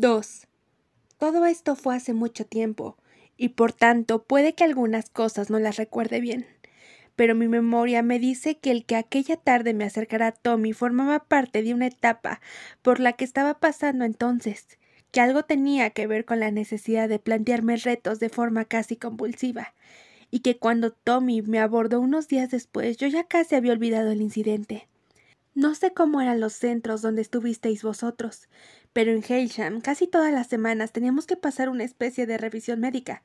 2. Todo esto fue hace mucho tiempo, y por tanto puede que algunas cosas no las recuerde bien. Pero mi memoria me dice que el que aquella tarde me acercara a Tommy formaba parte de una etapa por la que estaba pasando entonces, que algo tenía que ver con la necesidad de plantearme retos de forma casi convulsiva, y que cuando Tommy me abordó unos días después yo ya casi había olvidado el incidente. No sé cómo eran los centros donde estuvisteis vosotros, pero en Hailsham casi todas las semanas teníamos que pasar una especie de revisión médica,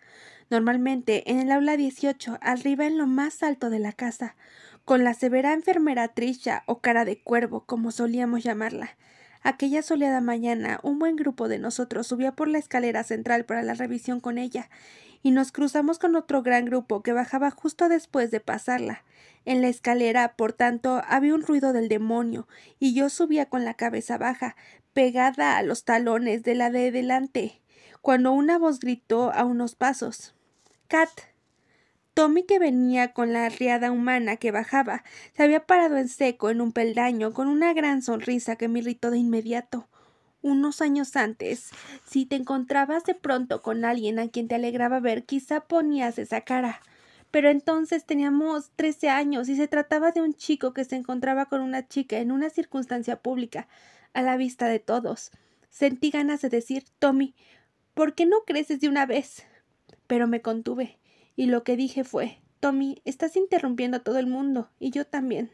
normalmente en el aula 18, arriba en lo más alto de la casa, con la severa enfermera Trisha o cara de cuervo, como solíamos llamarla. Aquella soleada mañana, un buen grupo de nosotros subía por la escalera central para la revisión con ella, y nos cruzamos con otro gran grupo que bajaba justo después de pasarla. En la escalera, por tanto, había un ruido del demonio, y yo subía con la cabeza baja, pegada a los talones de la de delante, cuando una voz gritó a unos pasos. Cat. Tommy, que venía con la riada humana que bajaba, se había parado en seco en un peldaño con una gran sonrisa que me irritó de inmediato. Unos años antes, si te encontrabas de pronto con alguien a quien te alegraba ver, quizá ponías esa cara. Pero entonces teníamos trece años y se trataba de un chico que se encontraba con una chica en una circunstancia pública, a la vista de todos. Sentí ganas de decir Tommy, ¿por qué no creces de una vez? Pero me contuve, y lo que dije fue Tommy, estás interrumpiendo a todo el mundo, y yo también.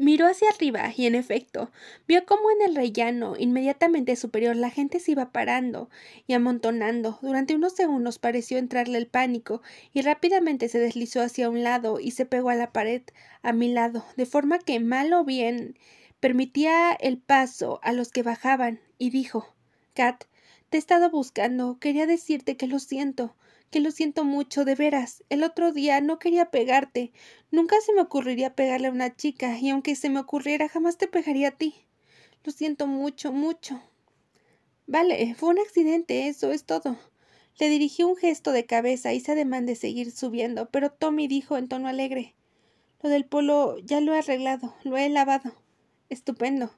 Miró hacia arriba y, en efecto, vio cómo en el rellano inmediatamente superior la gente se iba parando y amontonando. Durante unos segundos pareció entrarle el pánico y rápidamente se deslizó hacia un lado y se pegó a la pared a mi lado, de forma que, mal o bien, permitía el paso a los que bajaban, y dijo Kat, te he estado buscando. Quería decirte que lo siento, que lo siento mucho, de veras. El otro día no quería pegarte. Nunca se me ocurriría pegarle a una chica, y aunque se me ocurriera, jamás te pegaría a ti. Lo siento mucho, mucho. Vale, fue un accidente, eso es todo. Le dirigí un gesto de cabeza, hice ademán de seguir subiendo, pero Tommy dijo en tono alegre Lo del polo ya lo he arreglado, lo he lavado. Estupendo.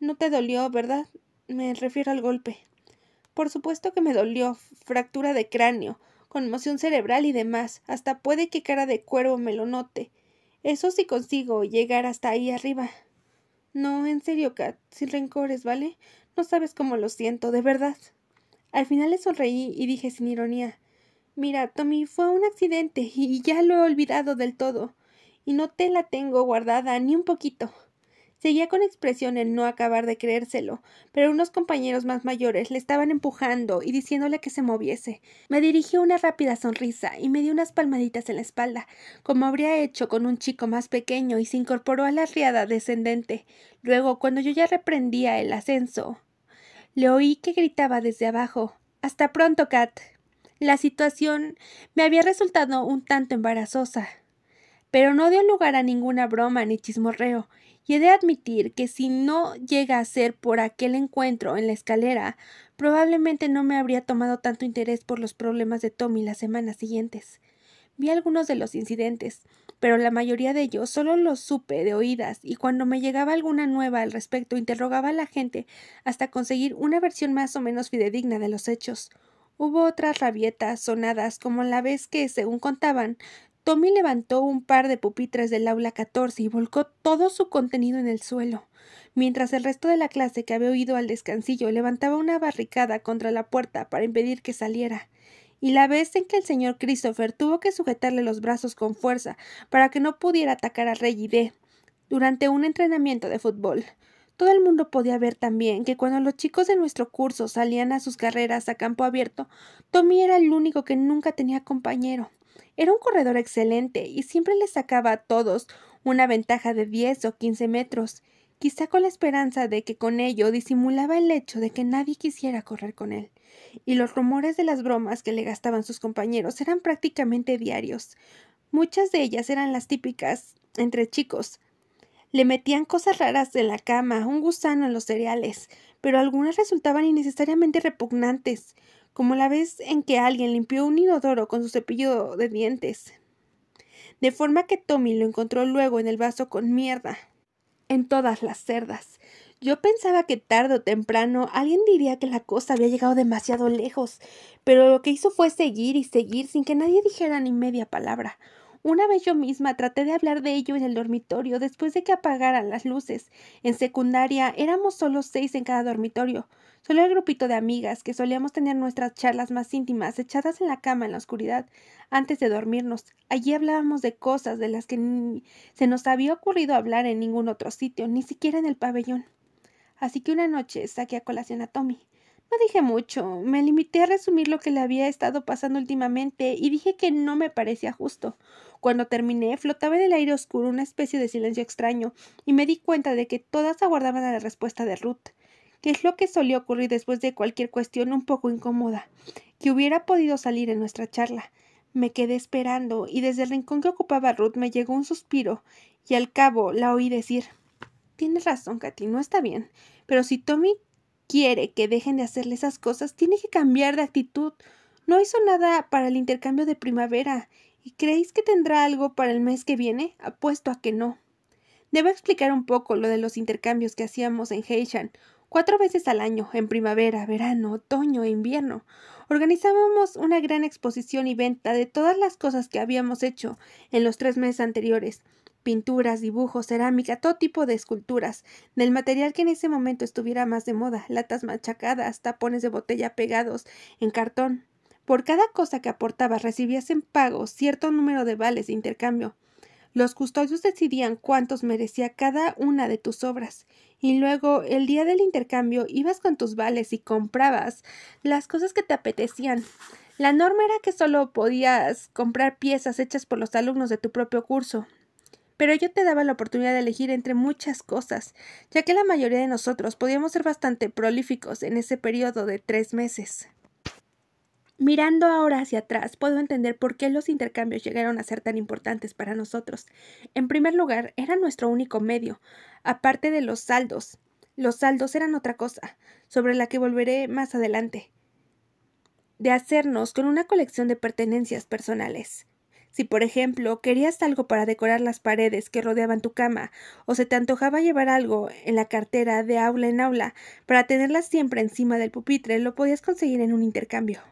No te dolió, ¿verdad? Me refiero al golpe. Por supuesto que me dolió. Fractura de cráneo, conmoción cerebral y demás. Hasta puede que cara de cuervo me lo note. Eso sí consigo llegar hasta ahí arriba. No, en serio, Kat, sin rencores, ¿vale? No sabes cómo lo siento, de verdad. Al final le sonreí y dije sin ironía Mira, Tommy, fue un accidente y ya lo he olvidado del todo. Y no te la tengo guardada ni un poquito. Seguía con expresión el no acabar de creérselo, pero unos compañeros más mayores le estaban empujando y diciéndole que se moviese. Me dirigió una rápida sonrisa y me dio unas palmaditas en la espalda, como habría hecho con un chico más pequeño, y se incorporó a la riada descendente. Luego, cuando yo ya reprendía el ascenso, le oí que gritaba desde abajo Hasta pronto, Kat. La situación me había resultado un tanto embarazosa, pero no dio lugar a ninguna broma ni chismorreo, y he de admitir que si no llega a ser por aquel encuentro en la escalera, probablemente no me habría tomado tanto interés por los problemas de Tommy las semanas siguientes. Vi algunos de los incidentes, pero la mayoría de ellos solo los supe de oídas, y cuando me llegaba alguna nueva al respecto interrogaba a la gente hasta conseguir una versión más o menos fidedigna de los hechos. Hubo otras rabietas sonadas, como la vez que, según contaban, Tommy levantó un par de pupitres del aula 14 y volcó todo su contenido en el suelo, mientras el resto de la clase que había oído al descansillo levantaba una barricada contra la puerta para impedir que saliera. Y la vez en que el señor Christopher tuvo que sujetarle los brazos con fuerza para que no pudiera atacar a Reggie D. durante un entrenamiento de fútbol. Todo el mundo podía ver también que cuando los chicos de nuestro curso salían a sus carreras a campo abierto, Tommy era el único que nunca tenía compañero. Era un corredor excelente y siempre le sacaba a todos una ventaja de diez o quince metros, quizá con la esperanza de que con ello disimulaba el hecho de que nadie quisiera correr con él. Y los rumores de las bromas que le gastaban sus compañeros eran prácticamente diarios. Muchas de ellas eran las típicas entre chicos. Le metían cosas raras en la cama, un gusano en los cereales, pero algunas resultaban innecesariamente repugnantes, como la vez en que alguien limpió un inodoro con su cepillo de dientes, de forma que Tommy lo encontró luego en el vaso con mierda en todas las cerdas. Yo pensaba que tarde o temprano alguien diría que la cosa había llegado demasiado lejos, pero lo que hizo fue seguir y seguir sin que nadie dijera ni media palabra. Una vez yo misma traté de hablar de ello en el dormitorio después de que apagaran las luces. En secundaria éramos solo seis en cada dormitorio, solo el grupito de amigas que solíamos tener nuestras charlas más íntimas echadas en la cama en la oscuridad antes de dormirnos. Allí hablábamos de cosas de las que ni se nos había ocurrido hablar en ningún otro sitio, ni siquiera en el pabellón. Así que una noche saqué a colación a Tommy. No dije mucho, me limité a resumir lo que le había estado pasando últimamente y dije que no me parecía justo. Cuando terminé, flotaba en el aire oscuro una especie de silencio extraño, y me di cuenta de que todas aguardaban a la respuesta de Ruth, que es lo que solía ocurrir después de cualquier cuestión un poco incómoda, que hubiera podido salir en nuestra charla. Me quedé esperando, y desde el rincón que ocupaba Ruth me llegó un suspiro, y al cabo la oí decir Tienes razón, Katy, no está bien. Pero si Tommy quiere que dejen de hacerle esas cosas, tiene que cambiar de actitud. No hizo nada para el intercambio de primavera. ¿Y creéis que tendrá algo para el mes que viene? Apuesto a que no. Debo explicar un poco lo de los intercambios que hacíamos en Heishan. Cuatro veces al año, en primavera, verano, otoño e invierno. Organizábamos una gran exposición y venta de todas las cosas que habíamos hecho en los tres meses anteriores pinturas, dibujos, cerámica, todo tipo de esculturas, del material que en ese momento estuviera más de moda, latas machacadas, tapones de botella pegados en cartón. Por cada cosa que aportabas recibías en pago cierto número de vales de intercambio. Los custodios decidían cuántos merecía cada una de tus obras, y luego el día del intercambio ibas con tus vales y comprabas las cosas que te apetecían. La norma era que solo podías comprar piezas hechas por los alumnos de tu propio curso, pero yo te daba la oportunidad de elegir entre muchas cosas, ya que la mayoría de nosotros podíamos ser bastante prolíficos en ese periodo de tres meses. Mirando ahora hacia atrás, puedo entender por qué los intercambios llegaron a ser tan importantes para nosotros. En primer lugar, era nuestro único medio, aparte de los saldos. Los saldos eran otra cosa, sobre la que volveré más adelante, de hacernos con una colección de pertenencias personales. Si, por ejemplo, querías algo para decorar las paredes que rodeaban tu cama, o se te antojaba llevar algo en la cartera de aula en aula para tenerla siempre encima del pupitre, lo podías conseguir en un intercambio.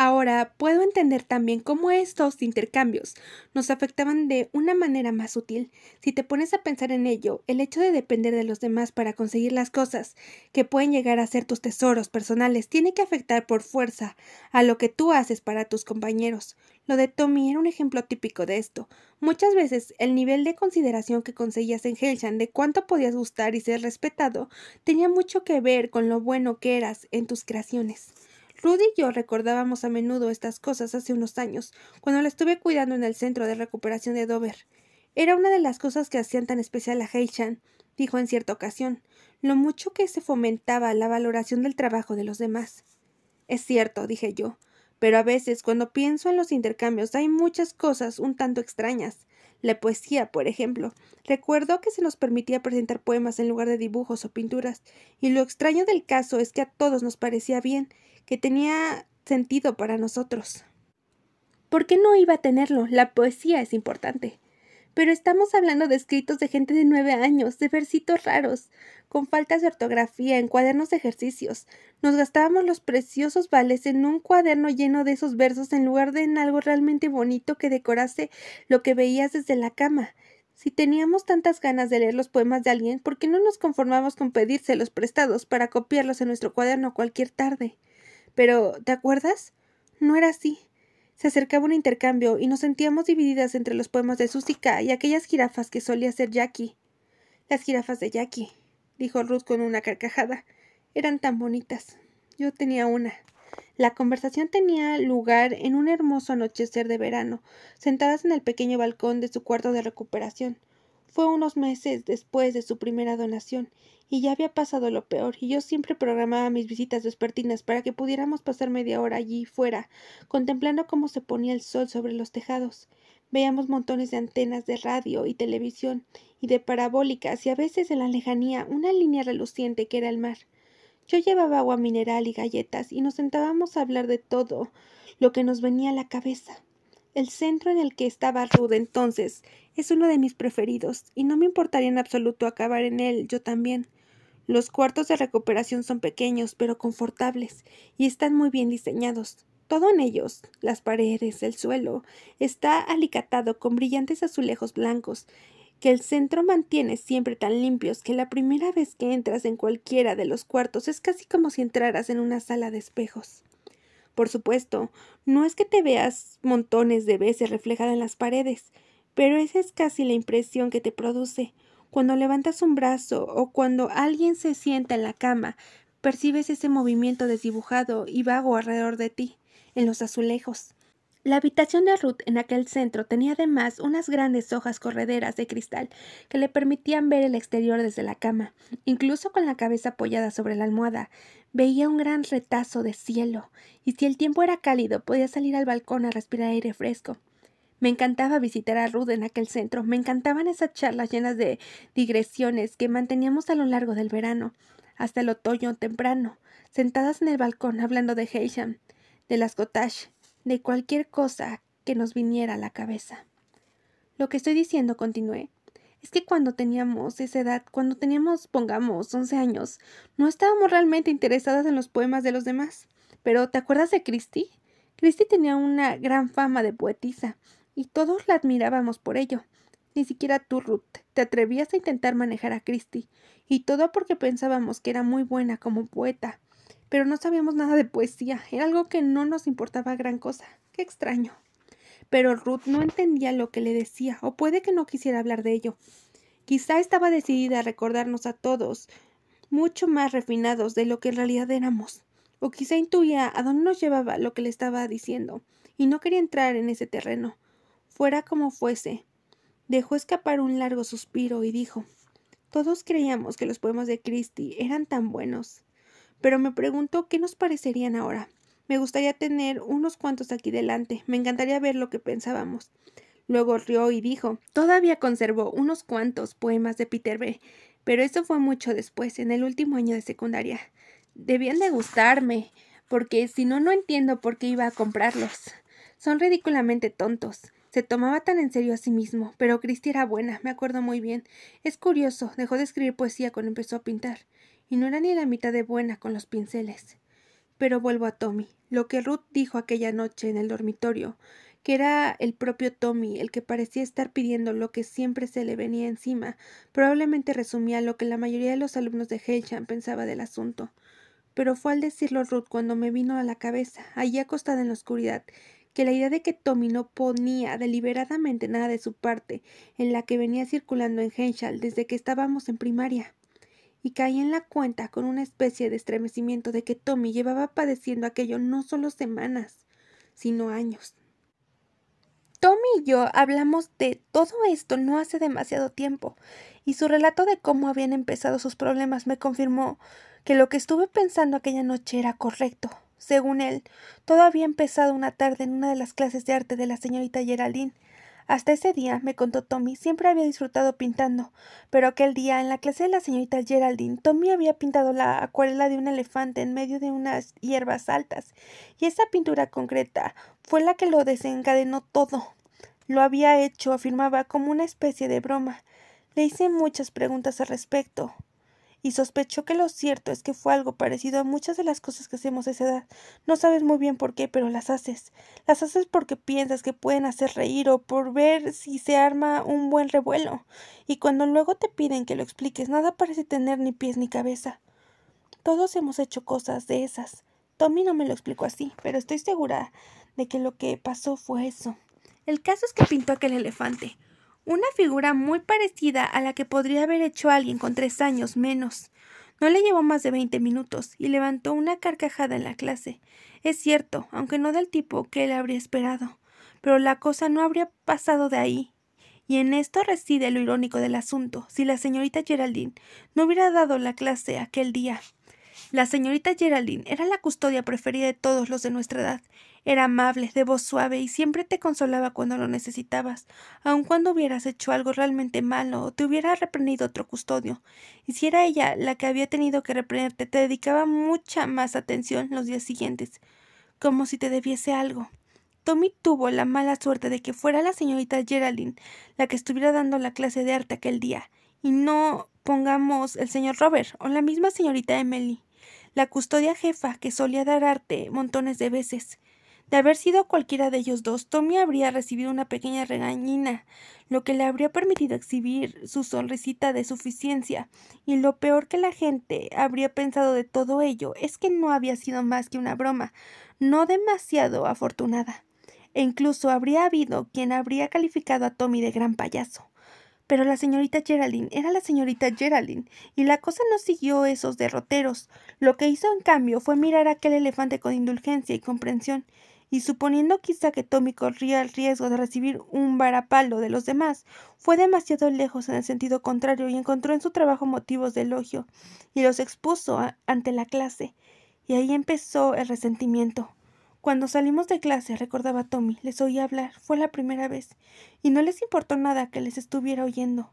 Ahora puedo entender también cómo estos intercambios nos afectaban de una manera más sutil. Si te pones a pensar en ello, el hecho de depender de los demás para conseguir las cosas que pueden llegar a ser tus tesoros personales tiene que afectar por fuerza a lo que tú haces para tus compañeros. Lo de Tommy era un ejemplo típico de esto. Muchas veces el nivel de consideración que conseguías en Helshan de cuánto podías gustar y ser respetado tenía mucho que ver con lo bueno que eras en tus creaciones. Rudy y yo recordábamos a menudo estas cosas hace unos años, cuando la estuve cuidando en el centro de recuperación de Dover. Era una de las cosas que hacían tan especial a Heishan, dijo en cierta ocasión, lo mucho que se fomentaba la valoración del trabajo de los demás. Es cierto, dije yo, pero a veces cuando pienso en los intercambios hay muchas cosas un tanto extrañas. La poesía, por ejemplo. Recuerdo que se nos permitía presentar poemas en lugar de dibujos o pinturas, y lo extraño del caso es que a todos nos parecía bien, que tenía sentido para nosotros. ¿Por qué no iba a tenerlo? La poesía es importante. Pero estamos hablando de escritos de gente de nueve años, de versitos raros, con faltas de ortografía, en cuadernos de ejercicios. Nos gastábamos los preciosos vales en un cuaderno lleno de esos versos en lugar de en algo realmente bonito que decorase lo que veías desde la cama. Si teníamos tantas ganas de leer los poemas de alguien, ¿por qué no nos conformamos con pedírselos prestados para copiarlos en nuestro cuaderno cualquier tarde? Pero, ¿te acuerdas? No era así. Se acercaba un intercambio y nos sentíamos divididas entre los poemas de Susika y aquellas jirafas que solía ser Jackie. Las jirafas de Jackie, dijo Ruth con una carcajada. Eran tan bonitas. Yo tenía una. La conversación tenía lugar en un hermoso anochecer de verano, sentadas en el pequeño balcón de su cuarto de recuperación. Fue unos meses después de su primera donación, y ya había pasado lo peor, y yo siempre programaba mis visitas vespertinas para que pudiéramos pasar media hora allí fuera, contemplando cómo se ponía el sol sobre los tejados. Veíamos montones de antenas de radio y televisión, y de parabólicas, y a veces en la lejanía una línea reluciente que era el mar. Yo llevaba agua mineral y galletas, y nos sentábamos a hablar de todo lo que nos venía a la cabeza. El centro en el que estaba Ruth entonces es uno de mis preferidos, y no me importaría en absoluto acabar en él yo también. Los cuartos de recuperación son pequeños, pero confortables, y están muy bien diseñados. Todo en ellos, las paredes, el suelo, está alicatado con brillantes azulejos blancos, que el centro mantiene siempre tan limpios que la primera vez que entras en cualquiera de los cuartos es casi como si entraras en una sala de espejos. Por supuesto, no es que te veas montones de veces reflejada en las paredes, pero esa es casi la impresión que te produce. Cuando levantas un brazo o cuando alguien se sienta en la cama, percibes ese movimiento desdibujado y vago alrededor de ti, en los azulejos. La habitación de Ruth en aquel centro tenía además unas grandes hojas correderas de cristal que le permitían ver el exterior desde la cama. Incluso con la cabeza apoyada sobre la almohada, veía un gran retazo de cielo, y si el tiempo era cálido podía salir al balcón a respirar aire fresco. Me encantaba visitar a Ruth en aquel centro, me encantaban esas charlas llenas de digresiones que manteníamos a lo largo del verano, hasta el otoño temprano, sentadas en el balcón hablando de Heysham, de las Cottage, de cualquier cosa que nos viniera a la cabeza. Lo que estoy diciendo, continué, es que cuando teníamos esa edad, cuando teníamos, pongamos, once años, no estábamos realmente interesadas en los poemas de los demás. Pero, ¿te acuerdas de Christie? Christie tenía una gran fama de poetisa, y todos la admirábamos por ello. Ni siquiera tú, Ruth, te atrevías a intentar manejar a Christie, y todo porque pensábamos que era muy buena como poeta pero no sabíamos nada de poesía. Era algo que no nos importaba gran cosa. Qué extraño. Pero Ruth no entendía lo que le decía, o puede que no quisiera hablar de ello. Quizá estaba decidida a recordarnos a todos mucho más refinados de lo que en realidad éramos. O quizá intuía a dónde nos llevaba lo que le estaba diciendo, y no quería entrar en ese terreno. Fuera como fuese. Dejó escapar un largo suspiro y dijo Todos creíamos que los poemas de Christie eran tan buenos pero me pregunto qué nos parecerían ahora. Me gustaría tener unos cuantos aquí delante. Me encantaría ver lo que pensábamos. Luego rió y dijo Todavía conservo unos cuantos poemas de Peter B. Pero eso fue mucho después, en el último año de secundaria. Debían de gustarme, porque si no, no entiendo por qué iba a comprarlos. Son ridículamente tontos. Se tomaba tan en serio a sí mismo, pero Cristi era buena, me acuerdo muy bien. Es curioso, dejó de escribir poesía cuando empezó a pintar y no era ni la mitad de buena con los pinceles. Pero vuelvo a Tommy. Lo que Ruth dijo aquella noche en el dormitorio, que era el propio Tommy el que parecía estar pidiendo lo que siempre se le venía encima, probablemente resumía lo que la mayoría de los alumnos de Helsham pensaba del asunto. Pero fue al decirlo Ruth cuando me vino a la cabeza, allí acostada en la oscuridad, que la idea de que Tommy no ponía deliberadamente nada de su parte en la que venía circulando en Henshall desde que estábamos en primaria y caí en la cuenta con una especie de estremecimiento de que Tommy llevaba padeciendo aquello no solo semanas, sino años. Tommy y yo hablamos de todo esto no hace demasiado tiempo, y su relato de cómo habían empezado sus problemas me confirmó que lo que estuve pensando aquella noche era correcto. Según él, todo había empezado una tarde en una de las clases de arte de la señorita Geraldine, hasta ese día, me contó Tommy, siempre había disfrutado pintando, pero aquel día, en la clase de la señorita Geraldine, Tommy había pintado la acuarela de un elefante en medio de unas hierbas altas, y esa pintura concreta fue la que lo desencadenó todo. Lo había hecho, afirmaba, como una especie de broma. Le hice muchas preguntas al respecto y sospechó que lo cierto es que fue algo parecido a muchas de las cosas que hacemos a esa edad. No sabes muy bien por qué, pero las haces. Las haces porque piensas que pueden hacer reír o por ver si se arma un buen revuelo. Y cuando luego te piden que lo expliques, nada parece tener ni pies ni cabeza. Todos hemos hecho cosas de esas. Tommy no me lo explicó así, pero estoy segura de que lo que pasó fue eso. El caso es que pintó aquel elefante una figura muy parecida a la que podría haber hecho alguien con tres años menos. No le llevó más de veinte minutos y levantó una carcajada en la clase. Es cierto, aunque no del tipo que él habría esperado. Pero la cosa no habría pasado de ahí. Y en esto reside lo irónico del asunto. Si la señorita Geraldine no hubiera dado la clase aquel día, la señorita Geraldine era la custodia preferida de todos los de nuestra edad. Era amable, de voz suave y siempre te consolaba cuando lo necesitabas, aun cuando hubieras hecho algo realmente malo o te hubiera reprendido otro custodio. Y si era ella la que había tenido que reprenderte, te dedicaba mucha más atención los días siguientes, como si te debiese algo. Tommy tuvo la mala suerte de que fuera la señorita Geraldine la que estuviera dando la clase de arte aquel día, y no pongamos el señor Robert o la misma señorita Emily, la custodia jefa que solía dar arte montones de veces. De haber sido cualquiera de ellos dos, Tommy habría recibido una pequeña regañina, lo que le habría permitido exhibir su sonrisita de suficiencia, y lo peor que la gente habría pensado de todo ello es que no había sido más que una broma, no demasiado afortunada. E incluso habría habido quien habría calificado a Tommy de gran payaso. Pero la señorita Geraldine era la señorita Geraldine, y la cosa no siguió esos derroteros. Lo que hizo, en cambio, fue mirar a aquel elefante con indulgencia y comprensión, y suponiendo quizá que Tommy corría el riesgo de recibir un varapalo de los demás, fue demasiado lejos en el sentido contrario y encontró en su trabajo motivos de elogio, y los expuso ante la clase. Y ahí empezó el resentimiento. Cuando salimos de clase, recordaba Tommy, les oí hablar, fue la primera vez, y no les importó nada que les estuviera oyendo.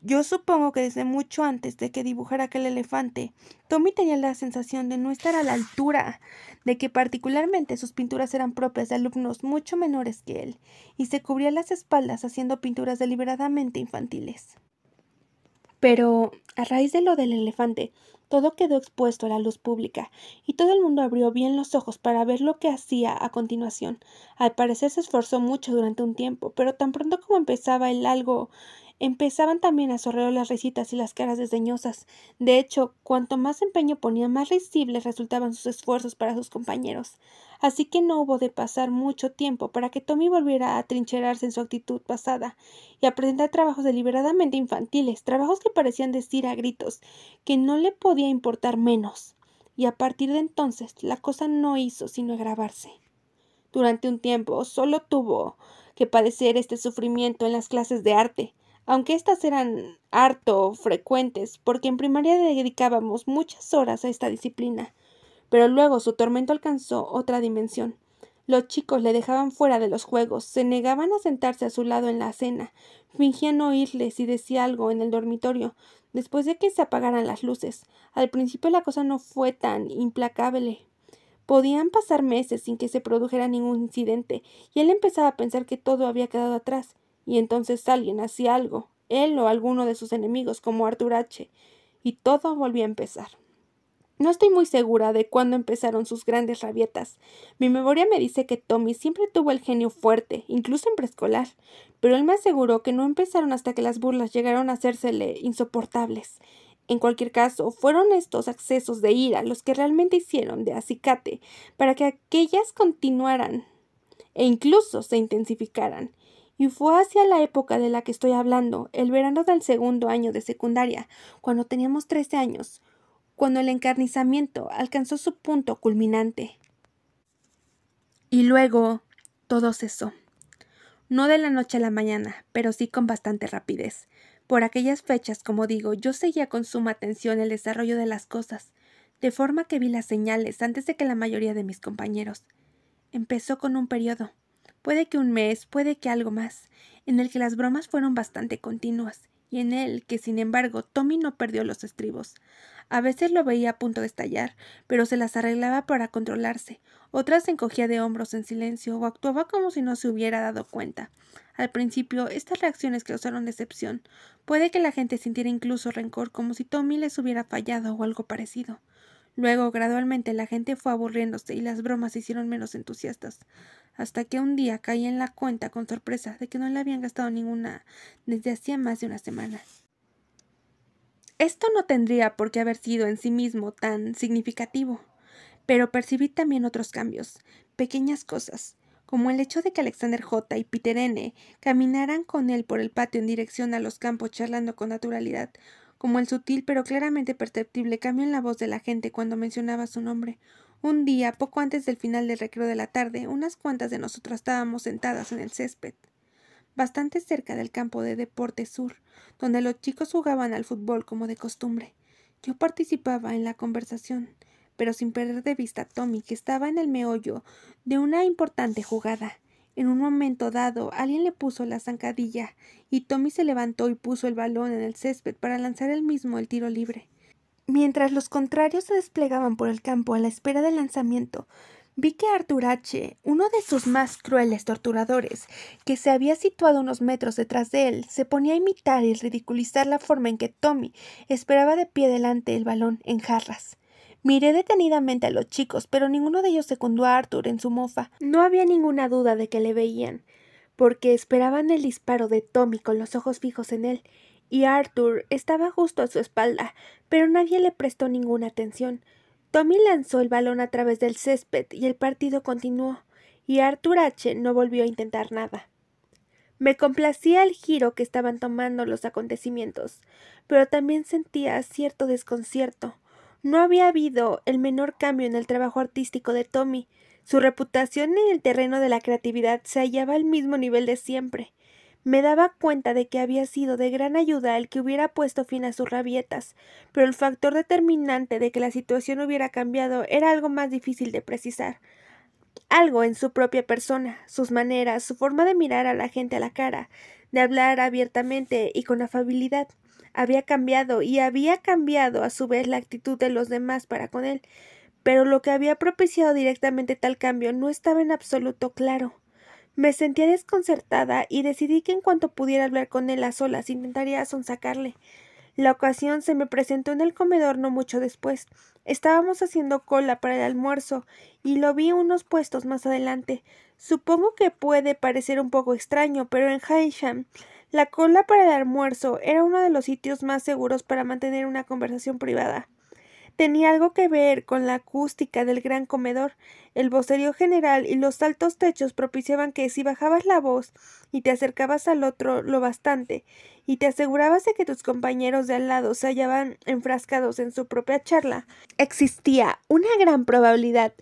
Yo supongo que desde mucho antes de que dibujara aquel elefante, Tommy tenía la sensación de no estar a la altura, de que particularmente sus pinturas eran propias de alumnos mucho menores que él, y se cubría las espaldas haciendo pinturas deliberadamente infantiles. Pero, a raíz de lo del elefante, todo quedó expuesto a la luz pública, y todo el mundo abrió bien los ojos para ver lo que hacía a continuación. Al parecer se esforzó mucho durante un tiempo, pero tan pronto como empezaba el algo Empezaban también a sorrear las risitas y las caras desdeñosas. De hecho, cuanto más empeño ponía, más risibles resultaban sus esfuerzos para sus compañeros. Así que no hubo de pasar mucho tiempo para que Tommy volviera a trincherarse en su actitud pasada y a presentar trabajos deliberadamente infantiles, trabajos que parecían decir a gritos que no le podía importar menos. Y a partir de entonces la cosa no hizo sino agravarse. Durante un tiempo solo tuvo que padecer este sufrimiento en las clases de arte, aunque éstas eran harto frecuentes, porque en primaria dedicábamos muchas horas a esta disciplina. Pero luego su tormento alcanzó otra dimensión. Los chicos le dejaban fuera de los juegos, se negaban a sentarse a su lado en la cena, fingían oírle si decía algo en el dormitorio, después de que se apagaran las luces. Al principio la cosa no fue tan implacable. Podían pasar meses sin que se produjera ningún incidente, y él empezaba a pensar que todo había quedado atrás, y entonces alguien hacía algo, él o alguno de sus enemigos, como Arthur H., y todo volvía a empezar. No estoy muy segura de cuándo empezaron sus grandes rabietas. Mi memoria me dice que Tommy siempre tuvo el genio fuerte, incluso en preescolar, pero él me aseguró que no empezaron hasta que las burlas llegaron a hacérsele insoportables. En cualquier caso, fueron estos accesos de ira los que realmente hicieron de acicate para que aquellas continuaran e incluso se intensificaran, y fue hacia la época de la que estoy hablando, el verano del segundo año de secundaria, cuando teníamos trece años, cuando el encarnizamiento alcanzó su punto culminante. Y luego todo cesó. No de la noche a la mañana, pero sí con bastante rapidez. Por aquellas fechas, como digo, yo seguía con suma atención el desarrollo de las cosas, de forma que vi las señales antes de que la mayoría de mis compañeros. Empezó con un periodo, puede que un mes, puede que algo más, en el que las bromas fueron bastante continuas, y en el que, sin embargo, Tommy no perdió los estribos. A veces lo veía a punto de estallar, pero se las arreglaba para controlarse, otras se encogía de hombros en silencio o actuaba como si no se hubiera dado cuenta. Al principio, estas reacciones causaron decepción. Puede que la gente sintiera incluso rencor, como si Tommy les hubiera fallado o algo parecido. Luego, gradualmente, la gente fue aburriéndose y las bromas se hicieron menos entusiastas hasta que un día caí en la cuenta con sorpresa de que no le habían gastado ninguna desde hacía más de una semana. Esto no tendría por qué haber sido en sí mismo tan significativo, pero percibí también otros cambios, pequeñas cosas, como el hecho de que Alexander J. y Peter N. caminaran con él por el patio en dirección a los campos charlando con naturalidad, como el sutil pero claramente perceptible cambio en la voz de la gente cuando mencionaba su nombre, un día, poco antes del final del recreo de la tarde, unas cuantas de nosotras estábamos sentadas en el césped, bastante cerca del campo de deporte sur, donde los chicos jugaban al fútbol como de costumbre. Yo participaba en la conversación, pero sin perder de vista a Tommy, que estaba en el meollo de una importante jugada. En un momento dado, alguien le puso la zancadilla, y Tommy se levantó y puso el balón en el césped para lanzar él mismo el tiro libre. Mientras los contrarios se desplegaban por el campo a la espera del lanzamiento, Vi que Arthur H., uno de sus más crueles torturadores, que se había situado unos metros detrás de él, se ponía a imitar y ridiculizar la forma en que Tommy esperaba de pie delante el balón en jarras. Miré detenidamente a los chicos, pero ninguno de ellos secundó a Arthur en su mofa. No había ninguna duda de que le veían, porque esperaban el disparo de Tommy con los ojos fijos en él, y Arthur estaba justo a su espalda, pero nadie le prestó ninguna atención. Tommy lanzó el balón a través del césped y el partido continuó, y Arthur H. no volvió a intentar nada. Me complacía el giro que estaban tomando los acontecimientos, pero también sentía cierto desconcierto. No había habido el menor cambio en el trabajo artístico de Tommy. Su reputación en el terreno de la creatividad se hallaba al mismo nivel de siempre. Me daba cuenta de que había sido de gran ayuda el que hubiera puesto fin a sus rabietas, pero el factor determinante de que la situación hubiera cambiado era algo más difícil de precisar. Algo en su propia persona, sus maneras, su forma de mirar a la gente a la cara, de hablar abiertamente y con afabilidad, había cambiado y había cambiado a su vez la actitud de los demás para con él, pero lo que había propiciado directamente tal cambio no estaba en absoluto claro. Me sentía desconcertada y decidí que en cuanto pudiera hablar con él a solas intentaría sonsacarle. La ocasión se me presentó en el comedor no mucho después. Estábamos haciendo cola para el almuerzo y lo vi unos puestos más adelante. Supongo que puede parecer un poco extraño, pero en Haisham la cola para el almuerzo era uno de los sitios más seguros para mantener una conversación privada tenía algo que ver con la acústica del gran comedor. El vocerío general y los altos techos propiciaban que si bajabas la voz y te acercabas al otro lo bastante y te asegurabas de que tus compañeros de al lado se hallaban enfrascados en su propia charla, existía una gran probabilidad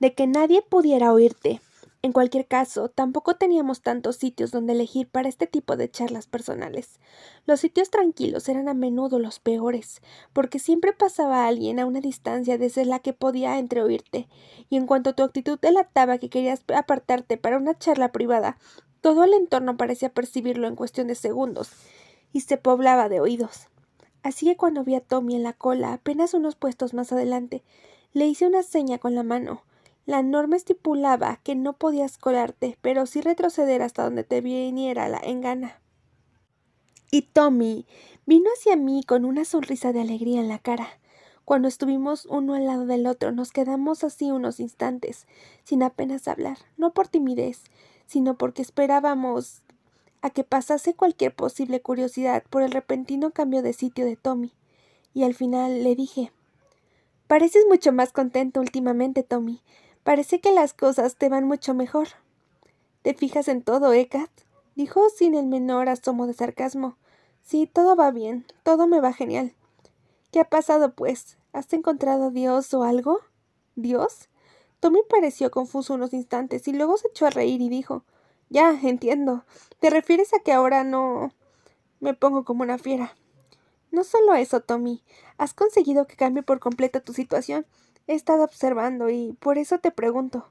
de que nadie pudiera oírte. En cualquier caso, tampoco teníamos tantos sitios donde elegir para este tipo de charlas personales. Los sitios tranquilos eran a menudo los peores, porque siempre pasaba alguien a una distancia desde la que podía entreoírte, y en cuanto tu actitud delataba que querías apartarte para una charla privada, todo el entorno parecía percibirlo en cuestión de segundos, y se poblaba de oídos. Así que cuando vi a Tommy en la cola, apenas unos puestos más adelante, le hice una seña con la mano, la norma estipulaba que no podías colarte, pero sí retroceder hasta donde te viniera la engana. Y Tommy vino hacia mí con una sonrisa de alegría en la cara. Cuando estuvimos uno al lado del otro, nos quedamos así unos instantes, sin apenas hablar, no por timidez, sino porque esperábamos a que pasase cualquier posible curiosidad por el repentino cambio de sitio de Tommy. Y al final le dije Pareces mucho más contento últimamente, Tommy. Parece que las cosas te van mucho mejor. ¿Te fijas en todo, eh, dijo sin el menor asomo de sarcasmo. Sí, todo va bien, todo me va genial. ¿Qué ha pasado, pues? ¿Has encontrado a Dios o algo? ¿Dios? Tommy pareció confuso unos instantes y luego se echó a reír y dijo Ya, entiendo. ¿Te refieres a que ahora no me pongo como una fiera? No solo eso, Tommy. Has conseguido que cambie por completo tu situación. He estado observando y por eso te pregunto.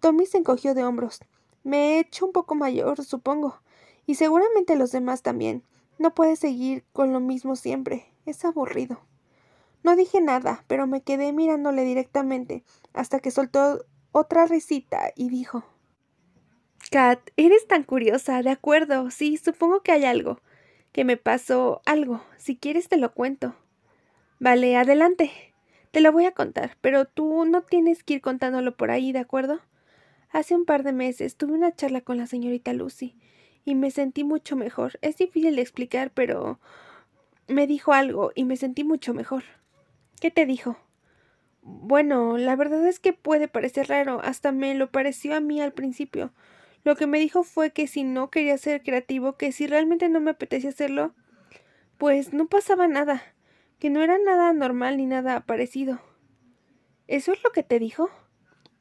Tommy se encogió de hombros. Me he hecho un poco mayor, supongo. Y seguramente los demás también. No puedes seguir con lo mismo siempre. Es aburrido. No dije nada, pero me quedé mirándole directamente hasta que soltó otra risita y dijo Kat, eres tan curiosa, de acuerdo, sí, supongo que hay algo. Que me pasó algo. Si quieres te lo cuento. Vale, adelante. Te lo voy a contar, pero tú no tienes que ir contándolo por ahí, ¿de acuerdo? Hace un par de meses tuve una charla con la señorita Lucy y me sentí mucho mejor. Es difícil de explicar, pero me dijo algo y me sentí mucho mejor. ¿Qué te dijo? Bueno, la verdad es que puede parecer raro, hasta me lo pareció a mí al principio. Lo que me dijo fue que si no quería ser creativo, que si realmente no me apetecía hacerlo, pues no pasaba nada que no era nada normal ni nada parecido. ¿Eso es lo que te dijo?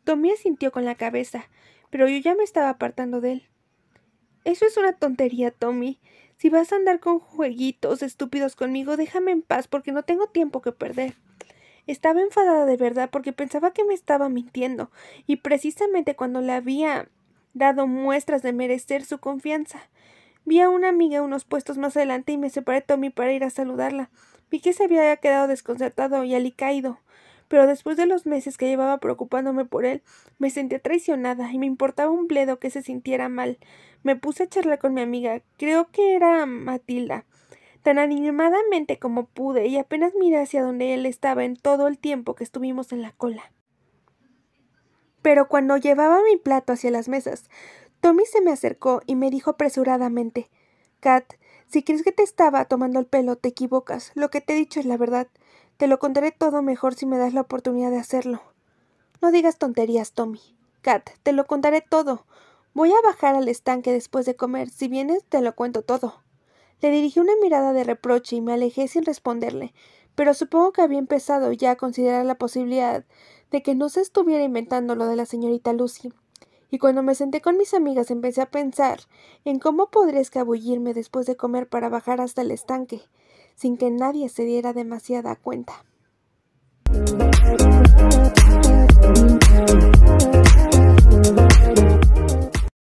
Tommy asintió con la cabeza, pero yo ya me estaba apartando de él. Eso es una tontería, Tommy. Si vas a andar con jueguitos estúpidos conmigo, déjame en paz porque no tengo tiempo que perder. Estaba enfadada de verdad porque pensaba que me estaba mintiendo, y precisamente cuando le había dado muestras de merecer su confianza. Vi a una amiga unos puestos más adelante y me separé Tommy para ir a saludarla. Que se había quedado desconcertado y alicaído, pero después de los meses que llevaba preocupándome por él, me sentía traicionada y me importaba un bledo que se sintiera mal. Me puse a charlar con mi amiga, creo que era Matilda, tan animadamente como pude, y apenas miré hacia donde él estaba en todo el tiempo que estuvimos en la cola. Pero cuando llevaba mi plato hacia las mesas, Tommy se me acercó y me dijo apresuradamente Kat, si crees que te estaba tomando el pelo, te equivocas. Lo que te he dicho es la verdad. Te lo contaré todo mejor si me das la oportunidad de hacerlo. No digas tonterías, Tommy. Kat, te lo contaré todo. Voy a bajar al estanque después de comer. Si vienes, te lo cuento todo. Le dirigí una mirada de reproche y me alejé sin responderle, pero supongo que había empezado ya a considerar la posibilidad de que no se estuviera inventando lo de la señorita Lucy. Y cuando me senté con mis amigas empecé a pensar en cómo podría escabullirme después de comer para bajar hasta el estanque sin que nadie se diera demasiada cuenta.